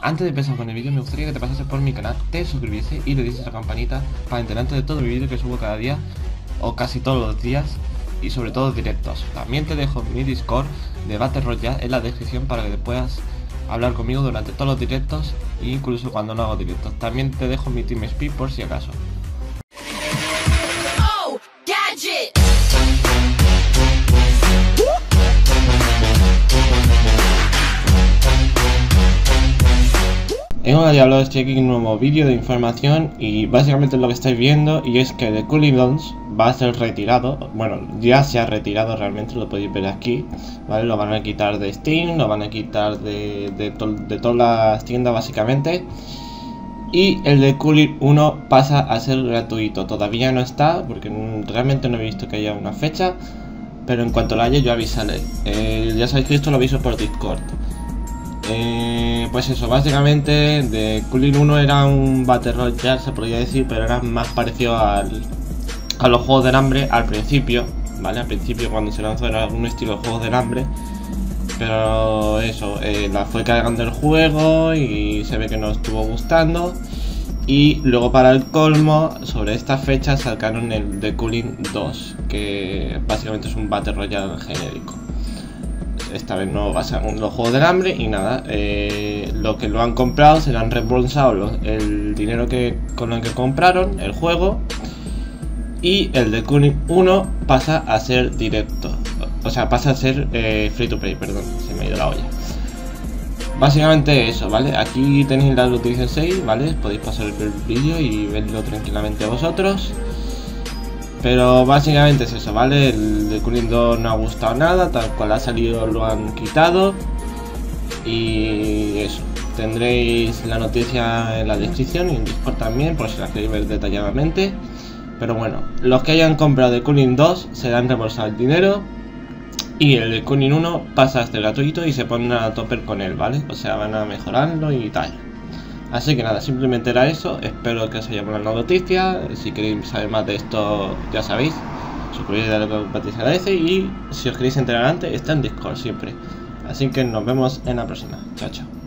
Antes de empezar con el vídeo me gustaría que te pasases por mi canal, te suscribiese y le dieses a la campanita para enterarte de todo el vídeo que subo cada día o casi todos los días y sobre todo directos. También te dejo mi Discord de Battle Royale en la descripción para que te puedas hablar conmigo durante todos los directos e incluso cuando no hago directos. También te dejo mi TeamSpeak por si acaso. En Hola Diablo estoy aquí un nuevo vídeo de información y básicamente lo que estáis viendo y es que The Cooling Downs va a ser retirado, bueno ya se ha retirado realmente, lo podéis ver aquí, ¿vale? Lo van a quitar de Steam, lo van a quitar de, de, de todas las tiendas básicamente y el de Cooling 1 pasa a ser gratuito, todavía no está porque realmente no he visto que haya una fecha, pero en cuanto la haya yo avisaré, eh, ya sabéis que esto lo aviso por Discord. Eh, pues eso, básicamente de Cooling 1 era un Battle Royale, se podría decir, pero era más parecido al, a los Juegos del Hambre al principio, ¿vale? Al principio cuando se lanzó era un estilo de Juegos del Hambre, pero eso, eh, la fue cargando el juego y se ve que no estuvo gustando. Y luego para el colmo, sobre esta fecha sacaron el The Cooling 2, que básicamente es un Battle Royale genérico esta vez no ser los juegos del hambre y nada, eh, lo que lo han comprado serán reembolsados el dinero que con el que compraron el juego y el de Kuning 1 pasa a ser directo, o sea, pasa a ser eh, free to play, perdón, se me ha ido la olla. Básicamente eso, ¿vale? Aquí tenéis la noticia 6, ¿vale? Podéis pasar el vídeo y verlo tranquilamente vosotros. Pero básicamente es eso, ¿vale? El de Cooling 2 no ha gustado nada, tal cual ha salido lo han quitado. Y eso, tendréis la noticia en la descripción y en Discord también, por si la queréis ver detalladamente. Pero bueno, los que hayan comprado de Cooling 2 serán reembolsados el dinero. Y el de Cooling 1 pasa a este gratuito y se ponen a topper con él, ¿vale? O sea, van a mejorarlo y tal. Así que nada, simplemente era eso. Espero que os haya gustado la noticia. Si queréis saber más de esto, ya sabéis. Suscribiros a lo que agradece. Y si os queréis enterar antes, está en Discord siempre. Así que nos vemos en la próxima. Chao, chao.